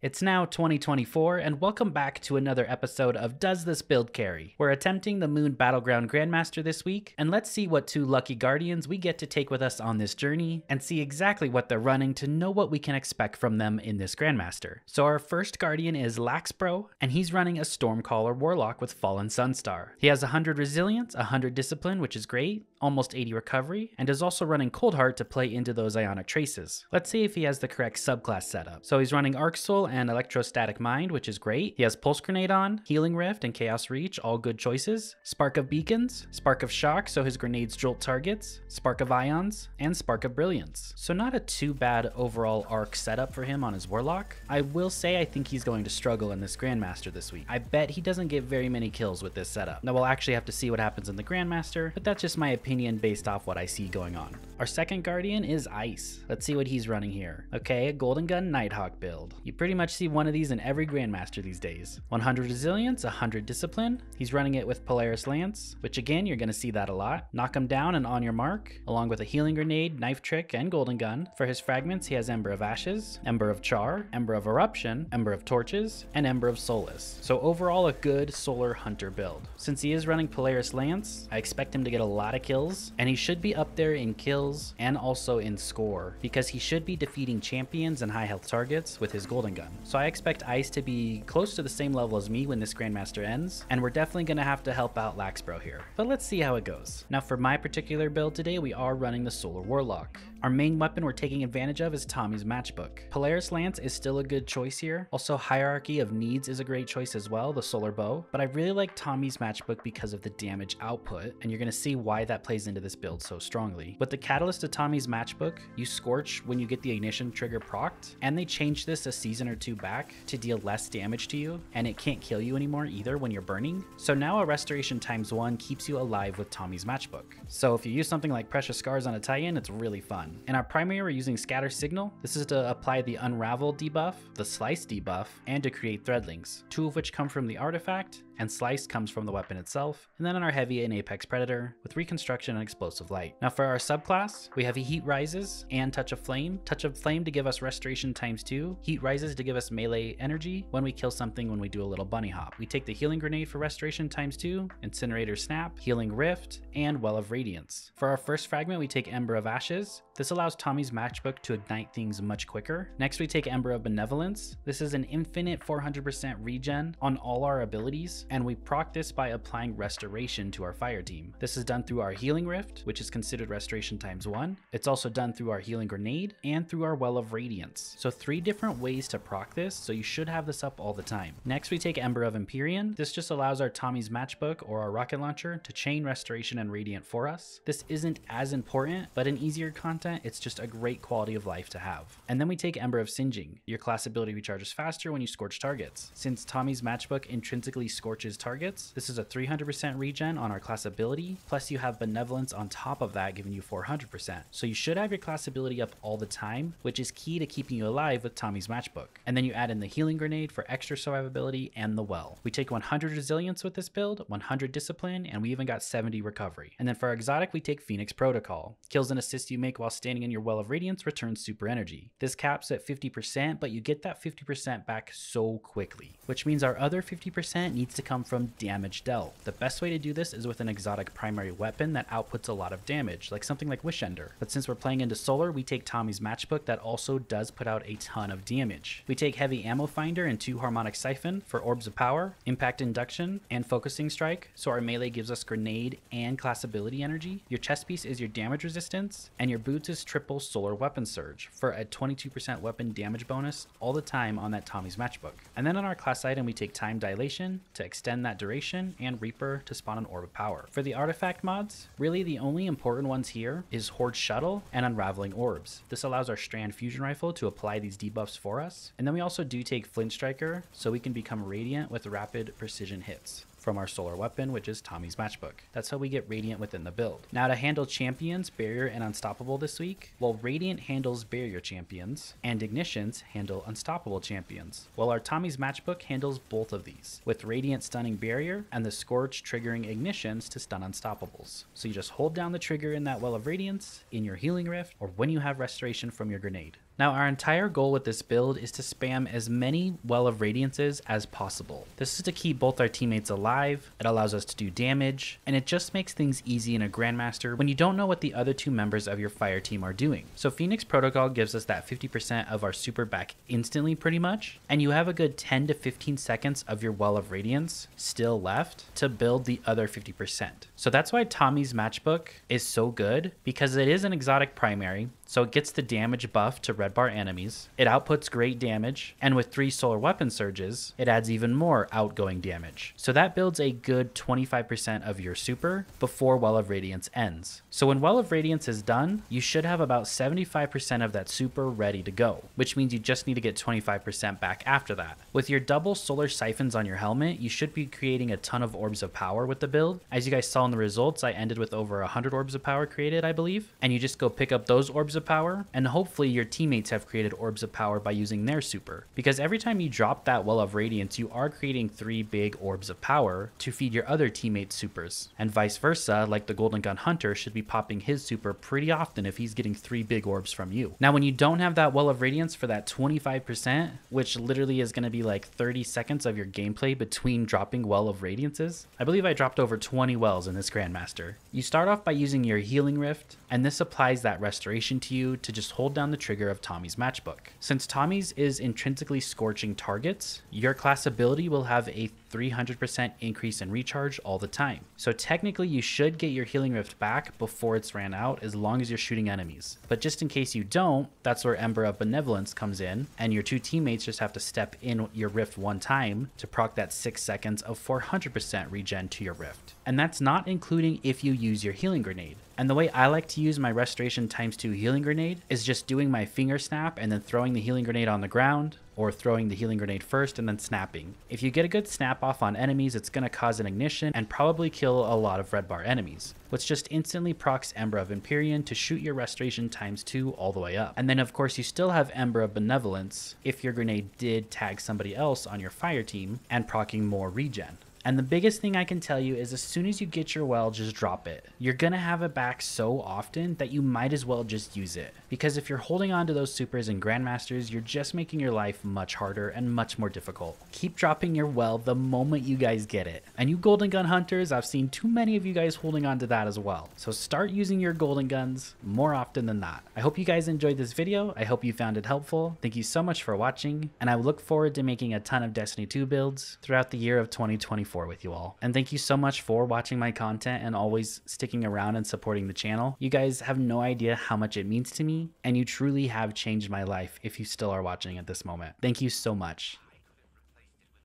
It's now 2024, and welcome back to another episode of Does This Build Carry? We're attempting the Moon Battleground Grandmaster this week, and let's see what two lucky guardians we get to take with us on this journey, and see exactly what they're running to know what we can expect from them in this Grandmaster. So our first guardian is Laxbro, and he's running a Stormcaller Warlock with Fallen Sunstar. He has 100 Resilience, 100 Discipline, which is great, almost 80 Recovery, and is also running Coldheart to play into those Ionic Traces. Let's see if he has the correct subclass setup. So he's running Arc Soul and Electrostatic Mind, which is great. He has Pulse Grenade on, Healing Rift, and Chaos Reach, all good choices. Spark of Beacons, Spark of Shock, so his grenades jolt targets, Spark of Ions, and Spark of Brilliance. So not a too bad overall arc setup for him on his Warlock. I will say I think he's going to struggle in this Grandmaster this week. I bet he doesn't get very many kills with this setup. Now we'll actually have to see what happens in the Grandmaster, but that's just my opinion based off what I see going on. Our second Guardian is Ice. Let's see what he's running here. Okay, a Golden Gun Nighthawk build. You pretty much see one of these in every Grandmaster these days. 100 Resilience, 100 Discipline. He's running it with Polaris Lance, which again, you're to see that a lot. Knock 'Em Down and on your mark, along with a Healing Grenade, Knife Trick, and Golden Gun. For his fragments, he has Ember of Ashes, Ember of Char, Ember of Eruption, Ember of Torches, and Ember of Solace. So overall, a good Solar Hunter build. Since he is running Polaris Lance, I expect him to get a lot of kills, and he should be up there in kills and also in score, because he should be defeating champions and high health targets with his Golden Gun. So I expect Ice to be close to the same level as me when this Grandmaster ends, and we're definitely to have to help out Laxbro here. But let's see how it goes. Now for my particular build today, we are running the Solar Warlock. Our main weapon we're taking advantage of is Tommy's Matchbook. Polaris Lance is still a good choice here. Also Hierarchy of Needs is a great choice as well, the Solar Bow, but I really like Tommy's Matchbook because of the damage output, and you're to see why that plays into this build so strongly. With the Catalyst of Tommy's Matchbook, you Scorch when you get the Ignition trigger procced, and they changed this a season or two back to deal less damage to you, and it can't kill you anymore either when you're burning. So now a Restoration times one keeps you alive with Tommy's Matchbook. So if you use something like Precious Scars on a tie-in, it's really fun. In our primary, we're using Scatter Signal. This is to apply the Unravel debuff, the Slice debuff, and to create Threadlings, two of which come from the artifact, and Slice comes from the weapon itself, and then on our Heavy and Apex Predator with Reconstruction and Explosive Light. Now for our subclass, we have Heat Rises and Touch of Flame. Touch of Flame to give us Restoration times 2, Heat Rises to give us melee energy when we kill something when we do a little bunny hop. We take the Healing Grenade for Restoration times 2, Incinerator Snap, Healing Rift, and Well of Radiance. For our first fragment, we take Ember of Ashes. This allows Tommy's matchbook to ignite things much quicker. Next, we take Ember of Benevolence. This is an infinite 400% regen on all our abilities, and we proc this by applying Restoration to our fire team. This is done through our Healing Rift, which is considered Restoration times 1. It's also done through our Healing Grenade and through our Well of Radiance. So three different ways to proc this, so you should have this up all the time. Next, we take Ember of Empyrean. This just allows our Tommy's Matchbook or our Rocket Launcher to chain Restoration and Radiant for us. This isn't as important, but in easier content, it's just a great quality of life to have. And then we take Ember of Singeing. Your class ability recharges faster when you scorch targets. Since Tommy's Matchbook intrinsically scorches targets, this is a 300% regen on our class ability, plus you have Benevolence on top of that giving you 400%. So you should have your class ability up all the time, which is key to keeping you alive with Tommy's Matchbook. And then you add in the Healing Grenade for extra survivability and the Well. We take 100 Resilience with this build, 100 Discipline, and we even got 70 Recovery. And then for exotic, we take Phoenix Protocol. Kills and assists you make while standing in your Well of Radiance returns super energy. This caps at 50%, but you get that 50% back so quickly, which means our other 50% needs to come from damage dealt. The best way to do this is with an exotic primary weapon that outputs a lot of damage, like something like Wishender. But since we're playing into Solar, we take Tommy's Matchbook that also does put out a ton of damage. We take Heavy Ammo Finder and two Harmonic Siphon for Orbs of Power, Impact Induction, and Focusing Strike, so our melee gives us grenade and class ability energy. Your chest piece is your damage resistance, and your boots is triple solar weapon surge for a 22% weapon damage bonus all the time on that Tommy's matchbook. And then on our class item, we take time dilation to extend that duration and Reaper to spawn an orb of power. For the artifact mods, really the only important ones here is Horde Shuttle and Unraveling Orbs. This allows our Strand Fusion Rifle to apply these debuffs for us. And then we also do take Flint Striker so we can become Radiant with rapid precision hits from our solar weapon, which is Tommy's Matchbook. That's how we get Radiant within the build. Now to handle champions, Barrier and Unstoppable this week, well Radiant handles Barrier champions, and Ignitions handle Unstoppable champions, while our Tommy's Matchbook handles both of these, with Radiant stunning Barrier and the Scorch triggering Ignitions to stun Unstoppables. So you just hold down the trigger in that Well of Radiance, in your Healing Rift, or when you have Restoration from your grenade. Now our entire goal with this build is to spam as many Well of Radiances as possible. This is to keep both our teammates alive, it allows us to do damage, and it just makes things easy in a Grandmaster when you don't know what the other two members of your fire team are doing. So Phoenix Protocol gives us that 50% of our super back instantly pretty much, and you have a good 10 to 15 seconds of your Well of Radiance still left to build the other 50%. So that's why Tommy's matchbook is so good because it is an exotic primary, so it gets the damage buff to red bar enemies. It outputs great damage, and with three solar weapon surges, it adds even more outgoing damage. So that builds a good 25% of your super before Well of Radiance ends. So when Well of Radiance is done, you should have about 75% of that super ready to go, which means you just need to get 25% back after that. With your double solar siphons on your helmet, you should be creating a ton of orbs of power with the build. As you guys saw in the results, I ended with over 100 orbs of power created, I believe. And you just go pick up those orbs of power, and hopefully your teammates have created orbs of power by using their super. Because every time you drop that Well of Radiance, you are creating three big orbs of power to feed your other teammates' supers. And vice versa, like the Golden Gun Hunter should be popping his super pretty often if he's getting three big orbs from you. Now, when you don't have that Well of Radiance for that 25%, which literally is going to be like 30 seconds of your gameplay between dropping Well of Radiances, I believe I dropped over 20 wells in this Grandmaster. You start off by using your Healing Rift, and this applies that restoration to you to just hold down the trigger of Tommy's matchbook. Since Tommy's is intrinsically scorching targets, your class ability will have a 300% increase in recharge all the time. So technically you should get your healing rift back before it's ran out as long as you're shooting enemies. But just in case you don't, that's where Ember of Benevolence comes in and your two teammates just have to step in your rift one time to proc that 6 seconds of 400% regen to your rift. And that's not including if you use your healing grenade. And the way I like to use my restoration times 2 healing grenade is just doing my finger snap and then throwing the healing grenade on the ground or throwing the healing grenade first and then snapping. If you get a good snap off on enemies, it's going to cause an ignition and probably kill a lot of red bar enemies, which just instantly procs Ember of Empyrean to shoot your restoration times 2 all the way up. And then of course you still have Ember of Benevolence if your grenade did tag somebody else on your fire team and procking more regen. And the biggest thing I can tell you is as soon as you get your well, just drop it. You're to have it back so often that you might as well just use it. Because if you're holding on to those supers and grandmasters, you're just making your life much harder and much more difficult. Keep dropping your well the moment you guys get it. And you golden gun hunters, I've seen too many of you guys holding on to that as well. So start using your golden guns more often than not. I hope you guys enjoyed this video. I hope you found it helpful. Thank you so much for watching. And I look forward to making a ton of Destiny 2 builds throughout the year of 2024 with you all. And thank you so much for watching my content and always sticking around and supporting the channel. You guys have no idea how much it means to me, and you truly have changed my life if you still are watching at this moment. Thank you so much.